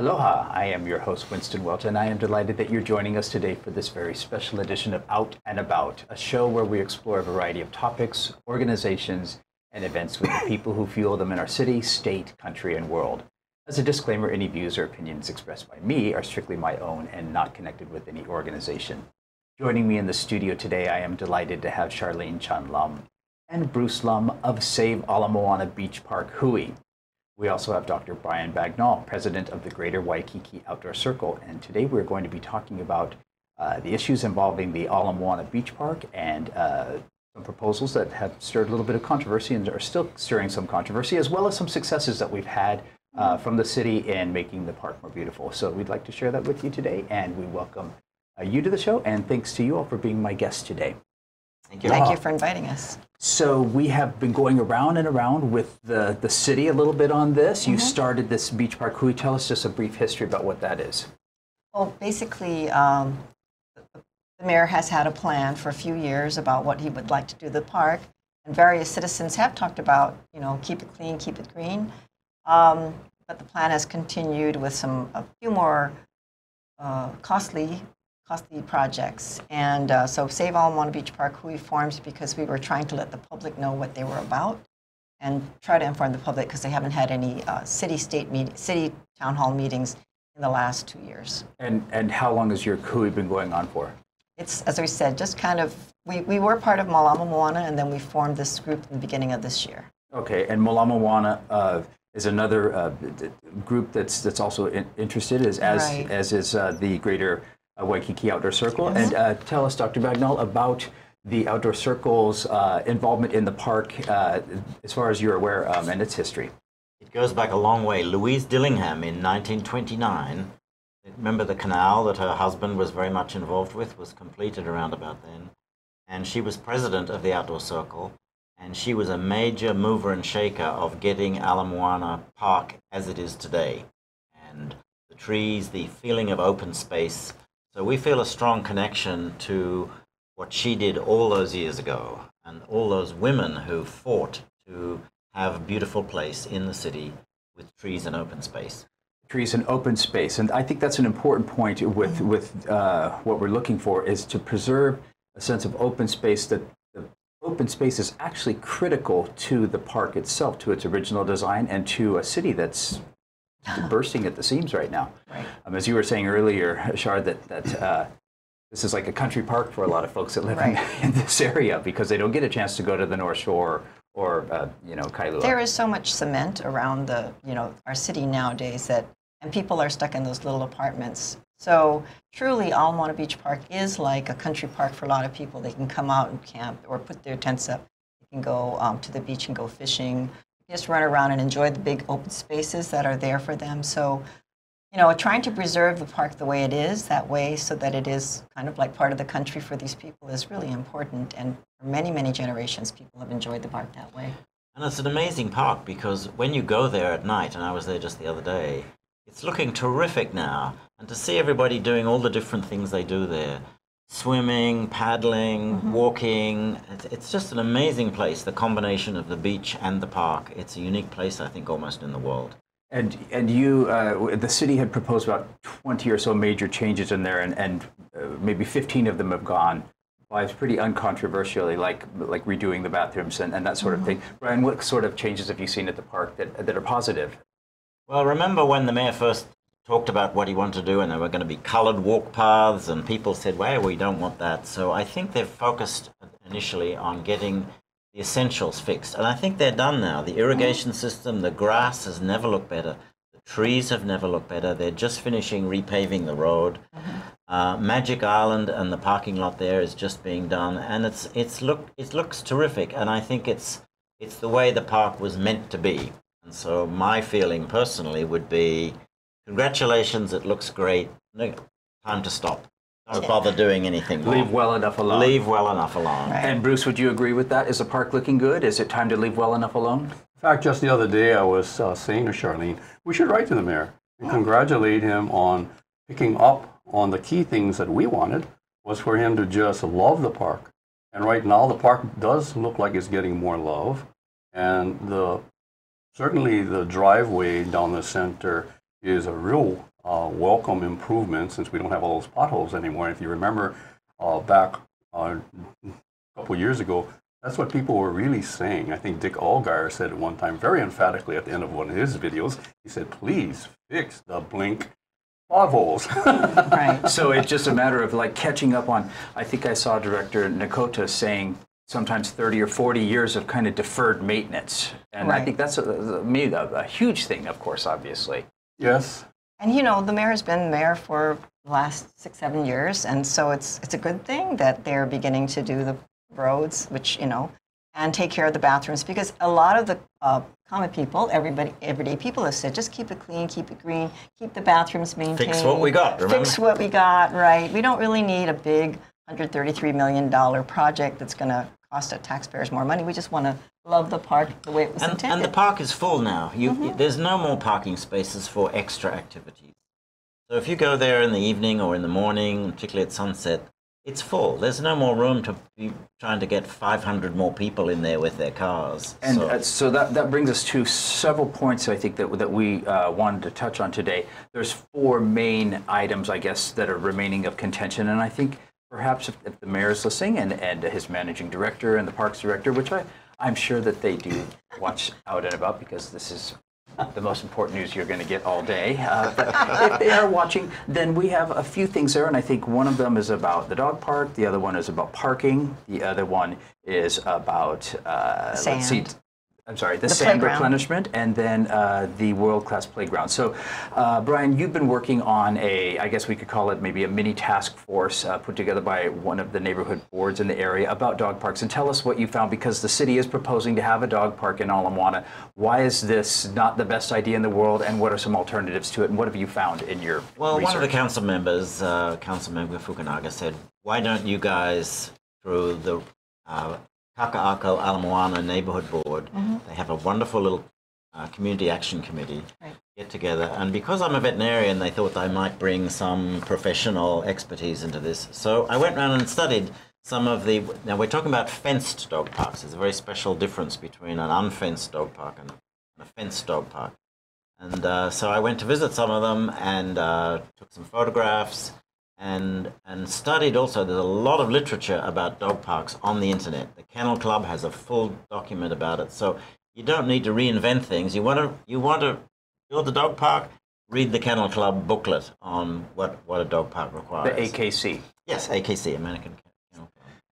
Aloha, I am your host, Winston Welch, and I am delighted that you're joining us today for this very special edition of Out and About, a show where we explore a variety of topics, organizations, and events with the people who fuel them in our city, state, country, and world. As a disclaimer, any views or opinions expressed by me are strictly my own and not connected with any organization. Joining me in the studio today, I am delighted to have Sharlene Chun Lum and Bruce Lum of Save Ala Moana Beach Park Hui. We also have Dr. Brian Bagnall, president of the Greater Waikiki Outdoor Circle, and today we're going to be talking about uh, the issues involving the Ala Moana Beach Park and uh, some proposals that have stirred a little bit of controversy and are still stirring some controversy, as well as some successes that we've had uh, from the city in making the park more beautiful. So we'd like to share that with you today, and we welcome uh, you to the show, and thanks to you all for being my guest today. Thank you. Thank you for inviting us. So we have been going around and around with the, the city a little bit on this. You mm-hmm. started this beach park. Could you tell us just a brief history about what that is? Well, basically, um, the mayor has had a plan for a few years about what he would like to do the park, and various citizens have talked about, you know, keep it clean, keep it green. Um, but the plan has continued with some a few more uh, costly costly projects. And uh, so Save Ala Moana Beach Park Hui we formed because we were trying to let the public know what they were about and try to inform the public because they haven't had any uh, city state meet, city town hall meetings in the last two years. And and how long has your Hui been going on for? It's as we said, just kind of we, we were part of Malama Moana and then we formed this group in the beginning of this year. Okay, and Malama Moana uh, is another uh, group that's that's also in, interested as as, right. as is uh, the Greater Waikiki Outdoor Circle. Yes. And uh, tell us, Dr. Bagnall, about the Outdoor Circle's uh, involvement in the park uh, as far as you're aware um, and its history. It goes back a long way. Louise Dillingham in 1929, remember the canal that her husband was very much involved with, was completed around about then. And she was president of the Outdoor Circle. And she was a major mover and shaker of getting Ala Moana Park as it is today. And the trees, the feeling of open space, so we feel a strong connection to what she did all those years ago and all those women who fought to have a beautiful place in the city with trees and open space. Trees and open space. And I think that's an important point with, mm-hmm. with uh, what we're looking for is to preserve a sense of open space that the open space is actually critical to the park itself, to its original design, and to a city that's bursting at the seams right now. Right. Um, as you were saying earlier, Shard, that, that uh, this is like a country park for a lot of folks that live right. in, in, this area because they don't get a chance to go to the North Shore or, uh, you know, Kailua. There is so much cement around the, you know, our city nowadays that, and people are stuck in those little apartments. So truly, Ala Beach Park is like a country park for a lot of people. They can come out and camp or put their tents up. They can go um, to the beach and go fishing just run around and enjoy the big open spaces that are there for them. So, you know, trying to preserve the park the way it is, that way, so that it is kind of like part of the country for these people is really important. And for many, many generations, people have enjoyed the park that way. And it's an amazing park because when you go there at night, and I was there just the other day, it's looking terrific now. And to see everybody doing all the different things they do there, swimming, paddling, mm-hmm. walking. It's, it's, just an amazing place, the combination of the beach and the park. It's a unique place, I think, almost in the world. And, and you, uh, the city had proposed about 20 or so major changes in there, and, and uh, maybe 15 of them have gone. Well, it's pretty uncontroversially, like like redoing the bathrooms and, and that sort mm-hmm. of thing. Brian, what sort of changes have you seen at the park that, that are positive? Well, remember when the mayor first talked about what he wanted to do, and there were going to be coloured walk paths, and people said, well, we don't want that. So I think they've focused initially on getting the essentials fixed. And I think they're done now. The irrigation system, the grass has never looked better. The trees have never looked better. They're just finishing repaving the road. Mm-hmm. Uh, Magic Island and the parking lot there is just being done, and it's it's look it looks terrific. And I think it's it's the way the park was meant to be. And so my feeling personally would be Congratulations, it looks great. No, time to stop. Don't bother doing anything. More. Leave well enough alone. Leave well enough alone. And Bruce, would you agree with that? Is the park looking good? Is it time to leave well enough alone? In fact, just the other day I was uh, saying to Sharlene, we should write to the mayor and congratulate him on picking up on the key things that we wanted was for him to just love the park. And right now the park does look like it's getting more love. And the certainly the driveway down the center is a real uh, welcome improvement since we don't have all those potholes anymore. If you remember uh, back uh, a couple years ago, that's what people were really saying. I think Dick Allgaier said at one time, very emphatically at the end of one of his videos, he said, please fix the blink potholes. Right. So it's just a matter of like catching up on. I think I saw Director Nekota saying sometimes 30 or 40 years of kind of deferred maintenance, and I think that's a, a, a, a huge thing, of course, obviously. Yes. And you know, the mayor has been mayor for the last six, seven years, and so it's it's a good thing that they're beginning to do the roads, which you know, and take care of the bathrooms because a lot of the uh, common people, everybody, everyday people have said, just keep it clean, keep it green, keep the bathrooms maintained. Fix what we got, remember? Fix what we got, right? We don't really need a big 133 million dollar project that's going to cost the taxpayers more money. We just want to love the park the way it was And, intended. and the park is full now. You, Mm-hmm. there's no more parking spaces for extra activities. So if you go there in the evening or in the morning, particularly at sunset, it's full. There's no more room to be trying to get 500 more people in there with their cars. And so, uh, so that, that brings us to several points I think that, that we uh, wanted to touch on today. There's four main items, I guess, that are remaining of contention. And I think perhaps if, if the mayor is listening and, and his managing director and the parks director, which I, I'm sure that they do watch out and about because this is the most important news you're going to get all day. Uh, if they are watching, then we have a few things there, and I think one of them is about the dog park. The other one is about parking. The other one is about uh, let's see. Sand. I'm sorry, the, The sand playground. replenishment, and then uh, the world-class playground. So, uh, Brian, you've been working on a, I guess we could call it maybe a mini task force uh, put together by one of the neighborhood boards in the area about dog parks. And tell us what you found, because the city is proposing to have a dog park in Ala Moana. Why is this not the best idea in the world, and what are some alternatives to it? And what have you found in your well, research? one of the council members, uh, Council Member Fukunaga, said, why don't you guys, through the uh, Kaka'ako Ala Moana Neighborhood Board, they have a wonderful little uh, community action committee, Right. get together. And because I'm a veterinarian, they thought I might bring some professional expertise into this. So I went around and studied some of the. Now we're talking about fenced dog parks. There's a very special difference between an unfenced dog park and a fenced dog park. And uh, so I went to visit some of them and uh, took some photographs and and studied also. There's a lot of literature about dog parks on the internet. The Kennel Club has a full document about it. So you don't need to reinvent things. You want to you want to build a dog park. Read the Kennel Club booklet on what, what a dog park requires. the. AKC. yes, AKC, American Kennel.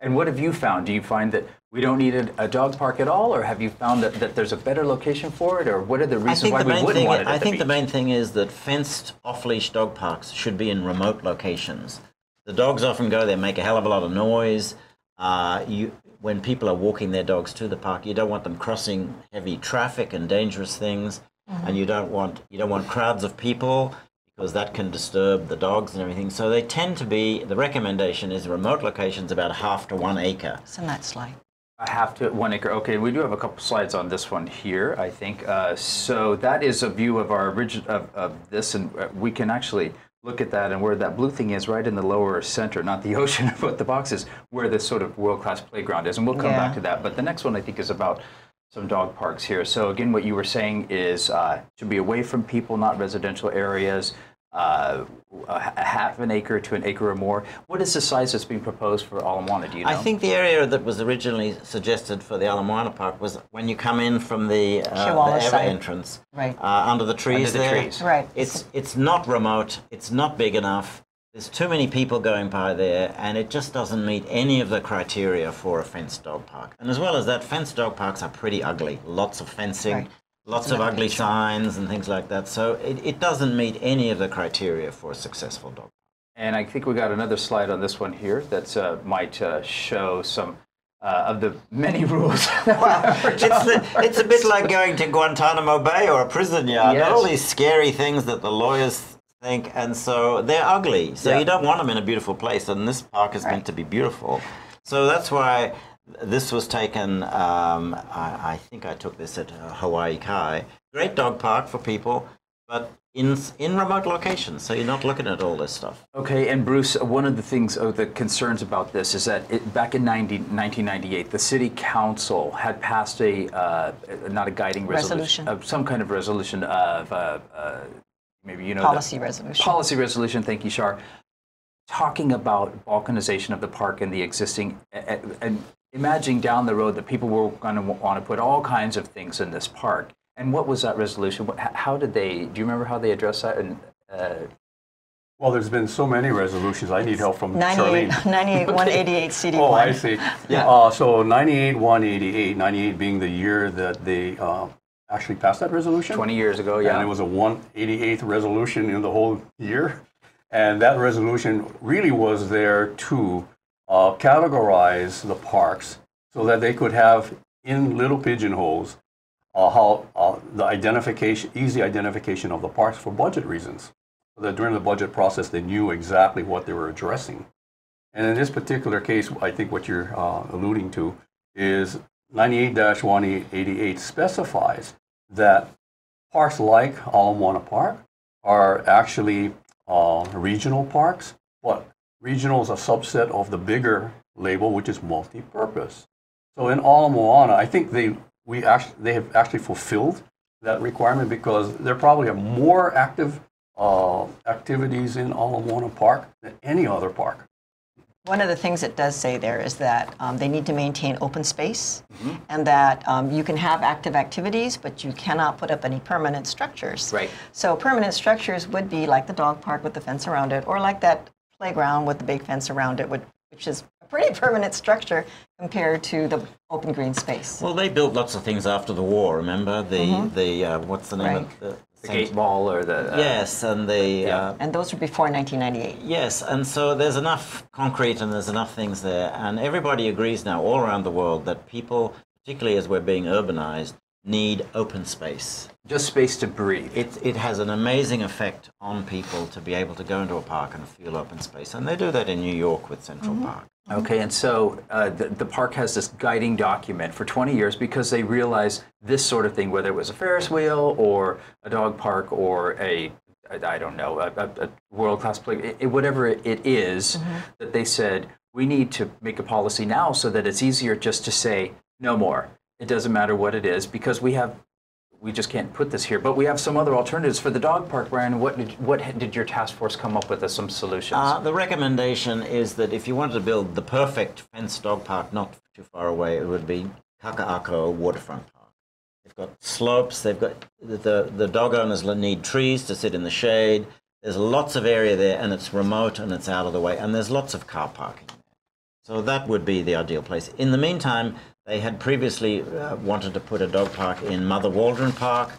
And what have you found? Do you find that we don't need a, a dog park at all, or have you found that, that there's a better location for it, or what are the reasons why the we wouldn't thing. want it at I the think the beach? main thing is that fenced off-leash dog parks should be in remote locations. The dogs often go there, make a hell of a lot of noise. Uh, you, when people are walking their dogs to the park, you don't want them crossing heavy traffic and dangerous things, and you don't want you don't want crowds of people because that can disturb the dogs and everything. So they tend to be. The recommendation is remote locations about half to one acre. it's in that slide. A half to one acre. Okay, we do have a couple slides on this one here, I think. Uh, so that is a view of our original of, of this, and uh, we can actually look at that and where that blue thing is, right in the lower center, not the ocean, but the box is where this sort of world-class playground is, and we'll come Yeah. back to that. But the next one I think is about some dog parks here. So again, what you were saying is uh, to be away from people, not residential areas. Uh, a h- a half an acre to an acre or more. What is the size that's being proposed for Ala Moana? Do you know? I think the area that was originally suggested for the Ala Moana Park was when you come in from the, uh, the Ewa entrance, Right. uh, under the trees the there. trees. Right. It's it's not remote. It's not big enough. There's too many people going by there, and it just doesn't meet any of the criteria for a fenced dog park. And as well as that, fenced dog parks are pretty ugly. Lots of fencing, Right. lots That's of ugly picture. signs and things like that. So it, it doesn't meet any of the criteria for a successful dog. Park. And I think we got another slide on this one here that uh, might uh, show some uh, of the many rules. it's, the, it's a bit like going to Guantanamo Bay or a prison yard. Yes. All these scary things that the lawyers think, and so they're ugly. So Yeah. you don't want them in a beautiful place, and this park is meant to be beautiful. So that's why this was taken. Um, I, I think I took this at uh, Hawaii Kai. Great dog park for people, but in in remote locations, so you're not looking at all this stuff. okay, and Bruce, one of the things, oh, the concerns about this is that it, back in 90, 1998, the city council had passed a, uh, not a guiding resolution, Resolution. of some kind of resolution of uh, uh, maybe you know the- Policy resolution. policy resolution. Thank you, Shar. Talking about balkanization of the park and the existing, a- a- and imagining down the road that people were going to want to put all kinds of things in this park. And what was that resolution? How did they? Do you remember how they addressed that? And uh, Well, there's been so many resolutions. I need help from 98, Sharlene. 98 188 CD1. Oh, I see. Yeah. Uh, so 98, 188, 98 being the year that they uh, actually passed that resolution. 20 years ago, yeah. And it was a 188th resolution in the whole year. And that resolution really was there to uh, categorize the parks so that they could have in little pigeonholes uh, how uh, the identification, easy identification of the parks for budget reasons. So that during the budget process, they knew exactly what they were addressing. And in this particular case, I think what you're uh, alluding to is 98-188 specifies that parks like Ala Moana Park are actually uh, regional parks, but regional is a subset of the bigger label, which is multi-purpose. So in Ala Moana, I think they we actually they have actually fulfilled that requirement because there probably are more active uh, activities in Ala Moana Park than any other park. One of the things it does say there is that um, they need to maintain open space and that um, you can have active activities, but you cannot put up any permanent structures. Right. So permanent structures would be like the dog park with the fence around it, or like that playground with the big fence around it, which is a pretty permanent structure compared to the open green space. Well, they built lots of things after the war. Remember the the uh, what's the name Right. of the, the gate ball or the. Uh, Yes, and the uh, And those were before 1998. Yes, and so there's enough concrete and there's enough things there, and everybody agrees now all around the world that people, particularly as we're being urbanized, need open space. Just space to breathe. It, it has an amazing effect on people to be able to go into a park and feel open space, and they do that in New York with Central Park. Okay, and so uh, the, the park has this guiding document for 20 years because they realized this sort of thing, whether it was a Ferris wheel or a dog park or a I don't know, a, a, a world-class play, it, it- whatever it is, that they said, we need to make a policy now so that it's easier just to say, no more. It doesn't matter what it is because we have, we just can't put this here. But we have some other alternatives for the dog park, Brian. What did, what did your task force come up with as some solutions? Uh, the recommendation is that if you wanted to build the perfect fenced dog park not too far away, it would be Kaka'ako Waterfront Park. They've got slopes, they've got the, the dog owners need trees to sit in the shade. There's lots of area there, and it's remote and it's out of the way, and there's lots of car parking. So that would be the ideal place. In the meantime, they had previously uh, wanted to put a dog park in Mother Waldron Park.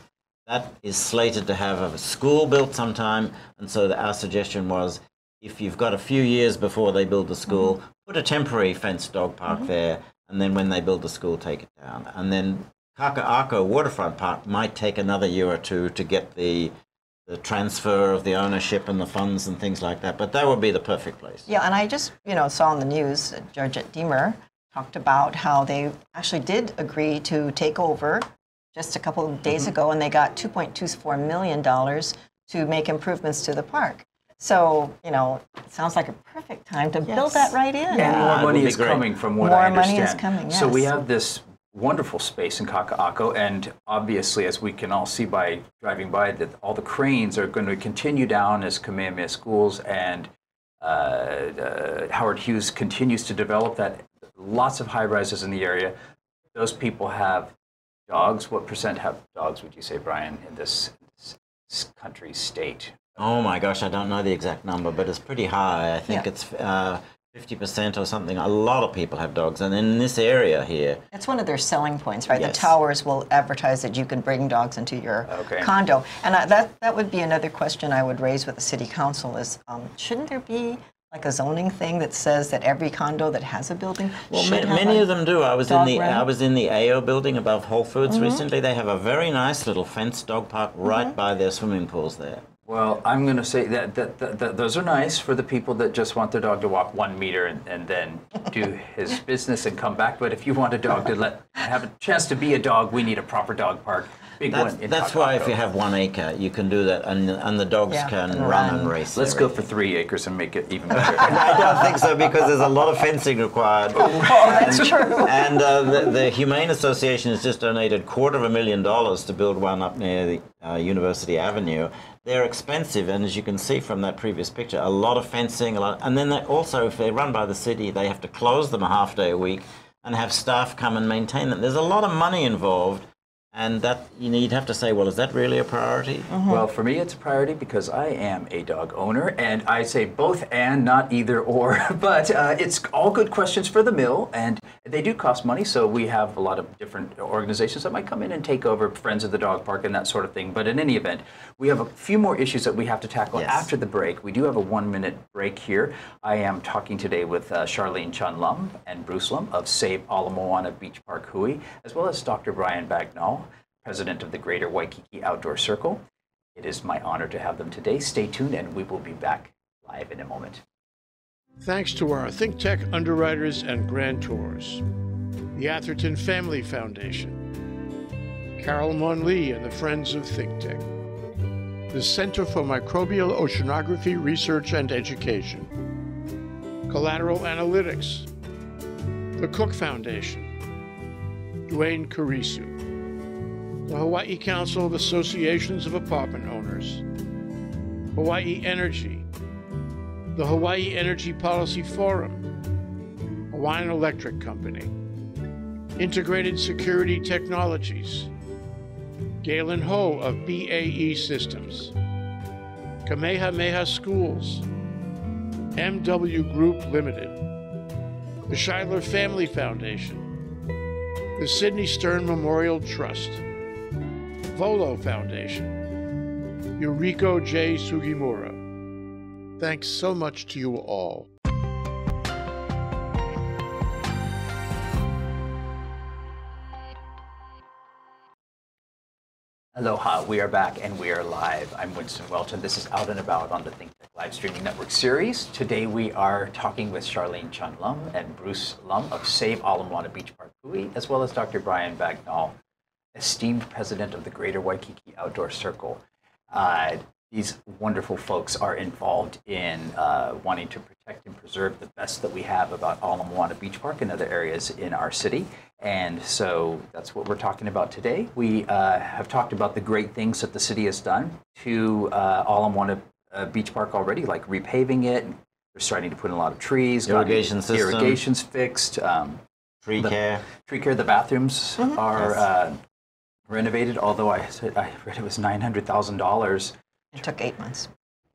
That is slated to have a school built sometime, and so our suggestion was if you've got a few years before they build the school, put a temporary fenced dog park there, and then when they build the school, take it down. And then Kaka'ako Waterfront Park might take another year or two to get the the transfer of the ownership and the funds and things like that. But that would be the perfect place. Yeah, and I just, you know, saw on the news, uh, Georgette Deemer talked about how they actually did agree to take over just a couple of days ago, and they got $2.24 million to make improvements to the park. So, you know, it sounds like a perfect time to build that right in. And Yeah, more money is great. coming from what More I money is coming, So we have this wonderful space in Kaka'ako, and obviously, as we can all see by driving by, that all the cranes are going to continue down as Kamehameha Schools and uh, uh, Howard Hughes continues to develop that. Lots of high rises in the area. Those people have dogs. What percent have dogs, would you say, Brian, in this, this country, state? Oh my gosh, I don't know the exact number, but it's pretty high. I think Yeah. it's uh, 50% or something. A lot of people have dogs. And in this area here, That's one of their selling points, right? Yes. The towers will advertise that you can bring dogs into your Okay. condo. And I, that, that would be another question I would raise with the city council is, um, shouldn't there be like a zoning thing that says that every condo that has a building well, should ma- many of them do. I was in the? I was in the AO building above Whole Foods mm-hmm. recently. They have a very nice little fenced dog park right mm-hmm. by their swimming pools there. Well, I'm going to say that, that, that, that those are nice for the people that just want their dog to walk one meter and, and then do his business and come back. But if you want a dog to let have a chance to be a dog, we need a proper dog park. Big That's, one. in that's why if you have one acre, you can do that, and, and the dogs Yeah, can run, run. and race. Let's there. go for three acres and make it even better. I don't think so because there's a lot of fencing required. Oh, that's true. And uh, the, the Humane Association has just donated quarter of a million dollars to build one up near the uh, University Avenue. They're expensive, and as you can see from that previous picture, a lot of fencing, a lot, and then they also, if they're run by the city, they have to close them a half day a week and have staff come and maintain them. There's a lot of money involved, and that you'd have to say, well, is that really a priority? Well, for me, it's a priority because I am a dog owner, and I say both and not either or. But uh, it's all good questions for the mill, and they do cost money. So we have a lot of different organizations that might come in and take over Friends of the Dog Park and that sort of thing. But in any event, we have a few more issues that we have to tackle Yes. after the break. We do have a one-minute break here. I am talking today with uh, Sharlene Chun Lum and Bruce Lum of Save Ala Moana Beach Park Hui, as well as Dr. Brian Bagnall, president of the Greater Waikiki Outdoor Circle. It is my honor to have them today. Stay tuned, and we will be back live in a moment. Thanks to our ThinkTech underwriters and grantors, the Atherton Family Foundation, Carol Monlee and the Friends of ThinkTech, the Center for Microbial Oceanography Research and Education, Collateral Analytics, the Cook Foundation, Duane Kurisu, the Hawaii Council of Associations of Apartment Owners, Hawaii Energy, the Hawaii Energy Policy Forum, Hawaiian Electric Company, Integrated Security Technologies, Galen Ho of BAE Systems, Kamehameha Schools, MW Group Limited, the Schuyler Family Foundation, the Sidney Stern Memorial Trust, Volo Foundation, Yuriko J. Sugimura. Thanks so much to you all. Aloha, we are back and we are live. I'm Winston Welton. This is Out and About on the Think Live Streaming Network series. Today we are talking with Sharlene Chun Lum and Bruce Lum of Save Ala Moana Beach Park Hui, as well as Dr. Brian Bagnall, esteemed president of the Greater Waikiki Outdoor Circle. Uh, these wonderful folks are involved in uh, wanting to protect and preserve the best that we have about Ala Moana Beach Park and other areas in our city. And so that's what we're talking about today. We uh, have talked about the great things that the city has done to uh, Ala Moana uh, Beach Park already, like repaving it. They're starting to put in a lot of trees, Irrigation system. irrigation's fixed. Um, Tree The- care. tree care. The bathrooms are Yes. Renovated. Although I said I read it was nine hundred thousand dollars It took eight months.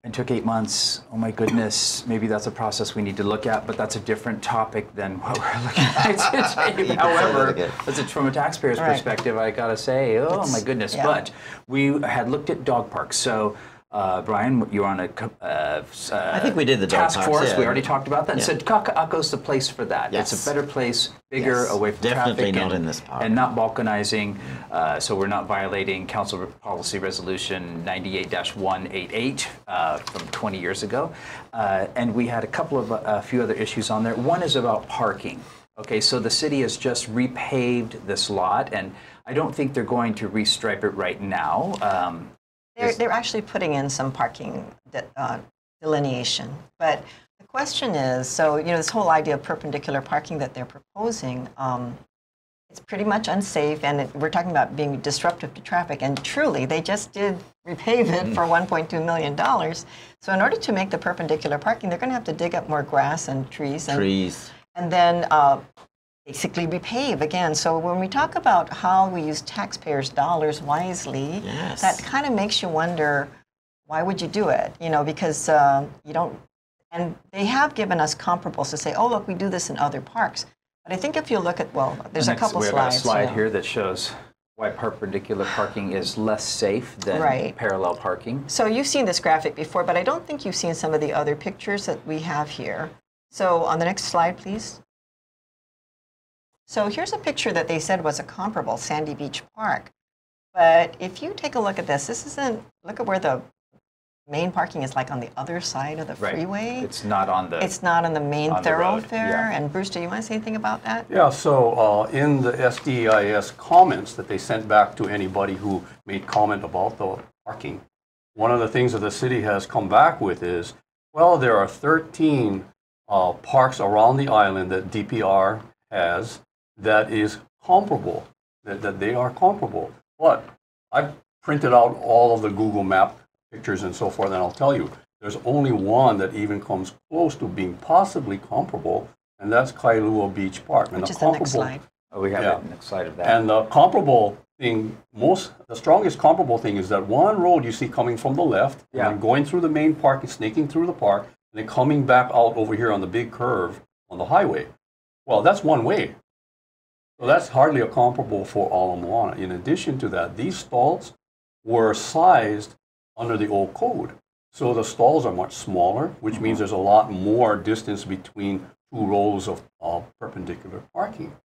It took eight months. Oh my goodness, maybe that's a process we need to look at, but that's a different topic than what we're looking at today. However, litigate. as it's from a taxpayer's Right. perspective, I gotta say, oh It's- my goodness. yeah. But we had looked at dog parks. So, uh, Brian, you're on a uh, uh, I think we did the task force. yeah. We already talked about that and Yeah. said Kaka'ako's the place for that. Yes. It's a better place, bigger, Yes. away from Definitely traffic. not and, in this park. And not balkanizing, uh, so we're not violating Council Policy Resolution 98-188 uh, from 20 years ago. Uh, and we had a couple of uh, a few other issues on there. One is about parking. Okay, so the city has just repaved this lot, and I don't think they're going to restripe it right now. Um, They're, they're actually putting in some parking de- uh, delineation. But the question is, so, you know, this whole idea of perpendicular parking that they're proposing, um, it's pretty much unsafe, and it, we're talking about being disruptive to traffic. And truly, they just did repave it for $1.2 million. So in order to make the perpendicular parking, they're going to have to dig up more grass and trees. And, Trees. and then uh, basically repave again. So when we talk about how we use taxpayers' dollars wisely, Yes. that kind of makes you wonder why would you do it? You know, because uh, you don't. And they have given us comparables to say, oh, look, we do this in other parks. But I think if you look at, well, there's a next- couple we have slides. a slide yeah. here that shows why perpendicular parking is less safe than Right. parallel parking. So you've seen this graphic before, but I don't think you've seen some of the other pictures that we have here. So on the next slide, please. So here's a picture that they said was a comparable Sandy Beach Park. But if you take a look at this, this isn't, look at where the main parking is like on the other side of the Right. freeway. It's not on the. It's not on the main On the thoroughfare. yeah. And Bruce, do you want to say anything about that? Yeah, so uh, in the SDIS comments that they sent back to anybody who made comment about the parking, one of the things that the city has come back with is, well, there are 13 uh, parks around the island that DPR has that is comparable, that, that they are comparable. But I've printed out all of the Google Map pictures and so forth, and I'll tell you, there's only one that even comes close to being possibly comparable, and that's Kailua Beach Park. And Which is the next comparable- slide. Oh, we have Yeah. it next slide of that. And the comparable thing, most, the strongest comparable thing is that one road you see coming from the left, Yeah. and going through the main park and snaking through the park, and then coming back out over here on the big curve on the highway. Well, that's one way. So that's hardly a comparable for Ala Moana. In addition to that, these stalls were sized under the old code. So the stalls are much smaller, which means there's a lot more distance between two rows of uh, perpendicular parking.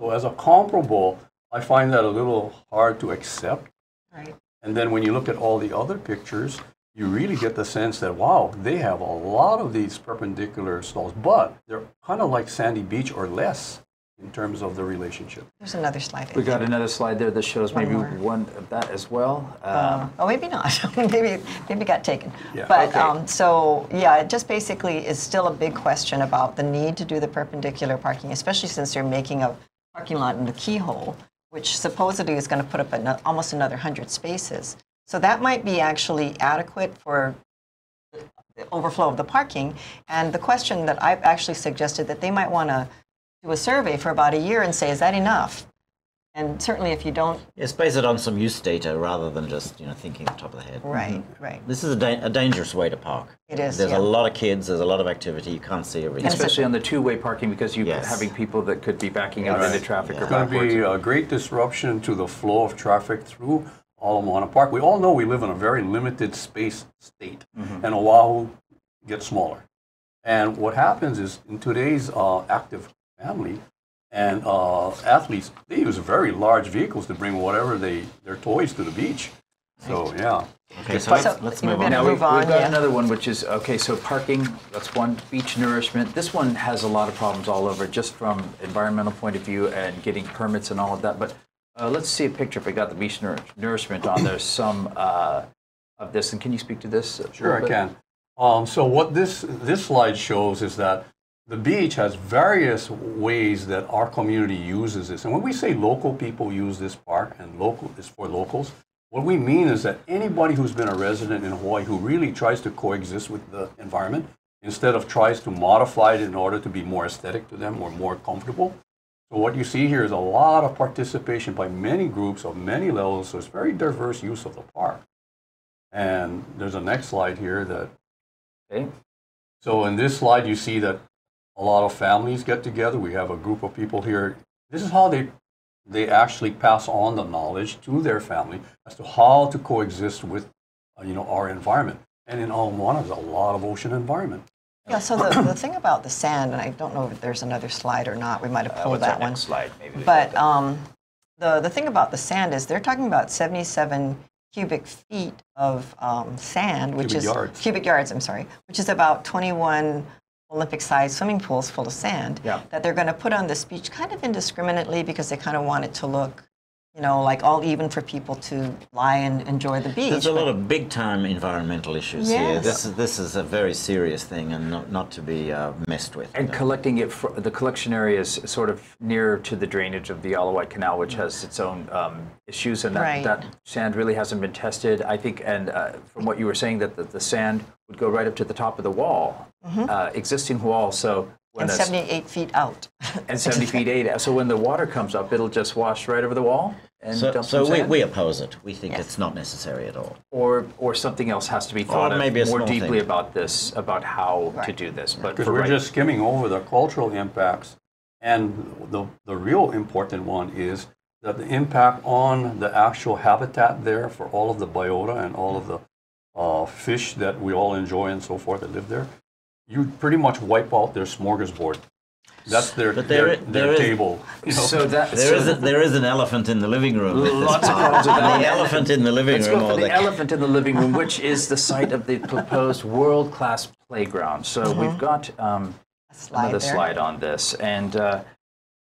So as a comparable, I find that a little hard to accept. Right. And then when you look at all the other pictures, you really get the sense that, wow, they have a lot of these perpendicular stalls, but they're kind of like Sandy Beach or less in terms of the relationship. There's another slide. I we got another slide there that shows One maybe more. one of that as well. Um, Uh, oh, maybe not. maybe maybe got taken. Yeah. But Okay. um, so yeah, it just basically is still a big question about the need to do the perpendicular parking, especially since they're making a parking lot in the keyhole, which supposedly is going to put up ano- almost another hundred spaces. So that might be actually adequate for the overflow of the parking. And the question that I've actually suggested that they might want to do a survey for about a year and say, is that enough? And certainly, if you don't, Yes, base it on some use data rather than just you know thinking off the top of the head. right, right, This is a, da- a dangerous way to park. it is. There's yeah. a lot of kids. There's a lot of activity. You can't see everything. And especially on the two-way parking because you're Yes. having people that could be backing out Right. into traffic Yeah. or It's going to be a great disruption to the flow of traffic through Ala Moana Park. We all know we live in a very limited space state, and Oahu gets smaller. And what happens is in today's uh, active family and uh, athletes, they use very large vehicles to bring whatever they their toys to the beach. So yeah, Okay, so So, let's, let's move on. Now move we've, on, we've got yeah. another one, which is okay. So parking, that's one. Beach nourishment. This one has a lot of problems all over, just from environmental point of view and getting permits and all of that. But uh, let's see a picture. If we got the beach nour- nourishment on there, some uh, of this. And can you speak to this? Sure, I can. Um, so what this this slide shows is that the beach has various ways that our community uses this. And when we say local people use this park and local is for locals, what we mean is that anybody who's been a resident in Hawaii who really tries to coexist with the environment instead of tries to modify it in order to be more aesthetic to them or more comfortable. So what you see here is a lot of participation by many groups of many levels. So it's very diverse use of the park. And there's a next slide here that Okay. so in this slide, you see that a lot of families get together. We have a group of people here. This is how they they actually pass on the knowledge to their family as to how to coexist with uh, you know our environment. And in Ala Moana, there's a lot of ocean environment. Yeah, so the, the thing about the sand, and I don't know if there's another slide or not, we might have Uh, pulled what's that one. slide? Maybe. But um, the, the thing about the sand is they're talking about 77 cubic feet of um, sand, which Cubic is yards. cubic yards, I'm sorry, which is about 21 Olympic-sized swimming pools full of sand Yeah. that they're going to put on this beach kind of indiscriminately because they kind of want it to look, you know, like all even for people to lie and enjoy the beach. There's a lot of big time environmental issues here. This is this is a very serious thing and not, not to be uh, messed with. And collecting it, fr- the collection area is sort of near to the drainage of the Ala Wai Canal, which has its own um, issues, and that, Right. that sand really hasn't been tested. I think, and uh, from what you were saying, that the, the sand would go right up to the top of the wall, uh, existing wall. So when and 78 feet out. and 70 feet eight. So when the water comes up, it'll just wash right over the wall and so dump so some we, sand? we oppose it. We think Yes. it's not necessary at all. or or something else has to be thought of maybe a more deeply thing. about this, about how to do this. But Because for we're right- just skimming over the cultural impacts. And the, the real important one is that the impact on the actual habitat there for all of the biota and all of the uh, fish that we all enjoy and so forth that live there, you pretty much wipe out their smorgasbord. That's their, But there their, i- their there is- table. You know? so that There so is a, there is an elephant in the living room. Lots of problems with that. The elephant in the living Let's room. go or for the the- elephant in the living room, which is the site of the proposed world-class playground. So we've got um, A slide another there. slide on this, and uh,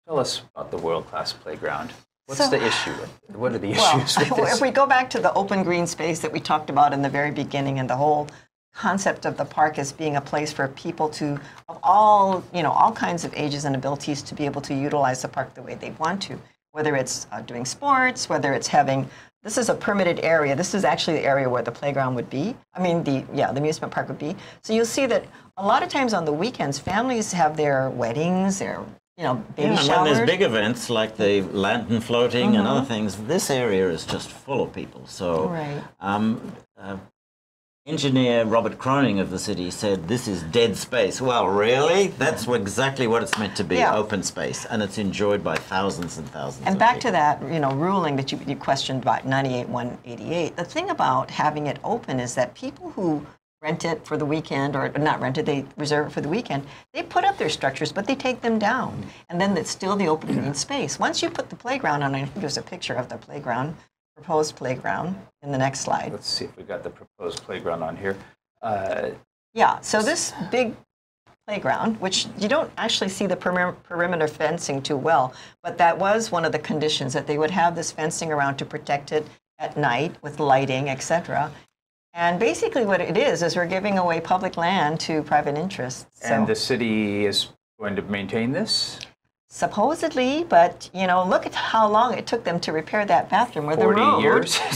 tell us about the world-class playground. What's So- the issue? With, what are the Well, issues with if we go back to the open green space that we talked about in the very beginning and the whole concept of the park as being a place for people to of all you know all kinds of ages and abilities to be able to utilize the park the way they want to whether it's uh, doing sports, whether it's having. This is a permitted area. This is actually the area where the playground would be. I mean, the yeah, the amusement park would be. So you'll see that a lot of times on the weekends, families have their weddings, their you know baby Yeah, and showers. when there's big events like the lantern floating and other things, this area is just full of people. So, Right. um, uh, engineer Robert Croning of the city said this is dead space. Well, really? That's exactly what it's meant to be Yeah. open space, and it's enjoyed by thousands and thousands And back people. to that, you know, ruling that you, you questioned about 98 188. The thing about having it open is that people who rent it for the weekend, or not rent it, they reserve it for the weekend, they put up their structures, but they take them down. And then it's still the open green space. Once you put the playground on, I think there's a picture of the playground, proposed playground in the next slide. Let's see if we got the proposed playground on here. Uh, Yeah, so this big playground, which you don't actually see the perimeter fencing too well, but that was one of the conditions that they would have this fencing around to protect it at night with lighting, etc. And basically, what it is is we're giving away public land to private interests. So And the city is going to maintain this? Supposedly, but you know, look at how long it took them to repair that bathroom where 40 the road. years?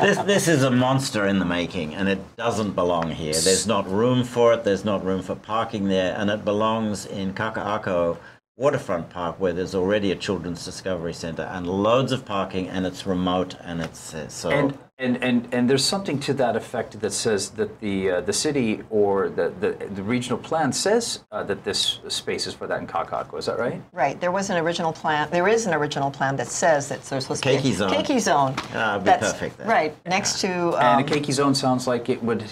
this, this is a monster in the making, and it doesn't belong here. There's not room for it. There's not room for parking there, and it belongs in Kaka'ako Waterfront Park, where there's already a children's discovery center and loads of parking, and it's remote, and it's uh, so. And, and, and, and there's something to that effect that says that the, uh, the city or the, the, the regional plan says uh, that this space is for that in Kaka'ako. Is that right? Right. There was an original plan. There is an original plan that says that there's supposed to be Keiki a zone. Keiki zone. It'd be That's- perfect there. Right next to. And Um, a keiki zone sounds like it would be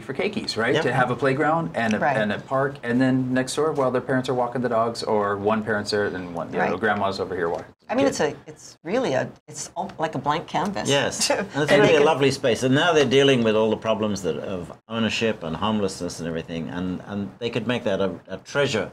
for keikis, right? Yep. To have a playground and a, Right. and a park, and then next door, while their parents are walking the dogs, or one parent's there and one, you know, grandma's over here walking. I mean, kid. it's a. It's really a. It's op- like a blank canvas. Yes, and it's to really a it- lovely space. And now they're dealing with all the problems that of ownership and homelessness and everything, and, and they could make that a, a treasure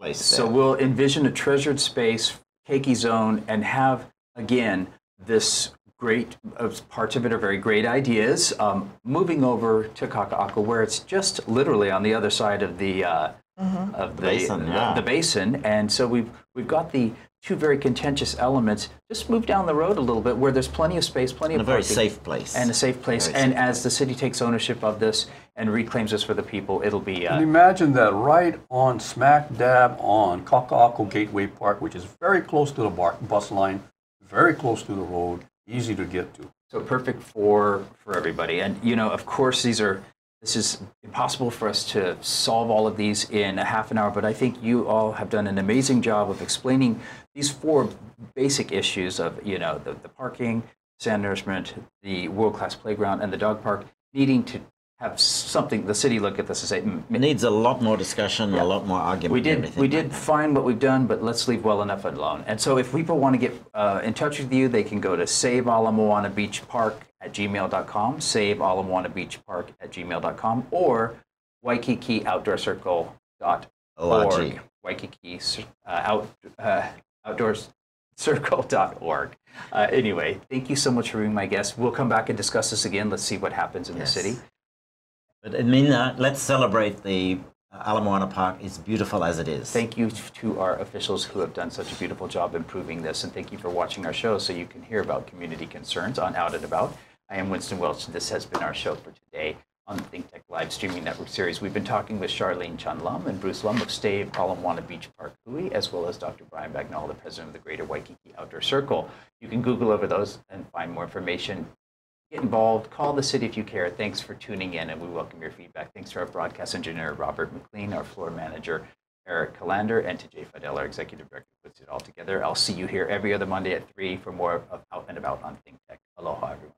place. So there. we'll envision a treasured space, keiki zone, and have again this great uh, parts of it are very great ideas. Um, moving over to Kaka'ako, where it's just literally on the other side of the uh, of the, basin, yeah. the basin, and so we've we've got the two very contentious elements. Just move down the road a little bit, where there's plenty of space, plenty And a of very safe place. and a safe place. Very and safe as the city takes ownership of this and reclaims this for the people, it'll be. And Uh, imagine that right on smack dab on Kaka'ako Gateway Park, which is very close to the bar- bus line, very close to the road, easy to get to. So perfect for for everybody. And you know, of course, these are this is impossible for us to solve all of these in a half an hour, but I think you all have done an amazing job of explaining these four basic issues of you know the, the parking, sand nourishment, the world class playground, and the dog park needing to have something the city look at this and say "Mm, it needs a lot more discussion, a lot more argument. we did we did find what we've done, but let's leave well enough alone. And so, if people want to get uh, in touch with you, they can go to Save Ala Moana Beach Park at gmail.com, Save Ala Moana Beach Park at gmail.com, or Waikiki Outdoor Circle dot org. Waikiki uh, out, uh, Outdoors Circle.org. Uh, anyway, thank you so much for being my guest. We'll come back and discuss this again. Let's see what happens in Yes. the city. But I mean, uh, let's celebrate the uh, Ala Moana Park. It's beautiful as it is. Thank you to our officials who have done such a beautiful job improving this, and thank you for watching our show so you can hear about community concerns on Out and About. I am Winston Welch, this has been our show for today on the Think Tech Live Streaming Network series. We've been talking with Sharlene Chun Lum and Bruce Lum of Stave Ala Moana Beach Park Hui, as well as Dr. Brian Bagnall, the president of the Greater Waikiki Outdoor Circle. You can Google over those and find more information. Get involved. Call the city if you care. Thanks for tuning in, and we welcome your feedback. Thanks to our broadcast engineer, Robert McLean, our floor manager, Eric Calander, and to Jay Fidel, our executive director, who puts it all together. I'll see you here every other Monday at 3 for more of Out and About on Think Tech. Aloha, everyone.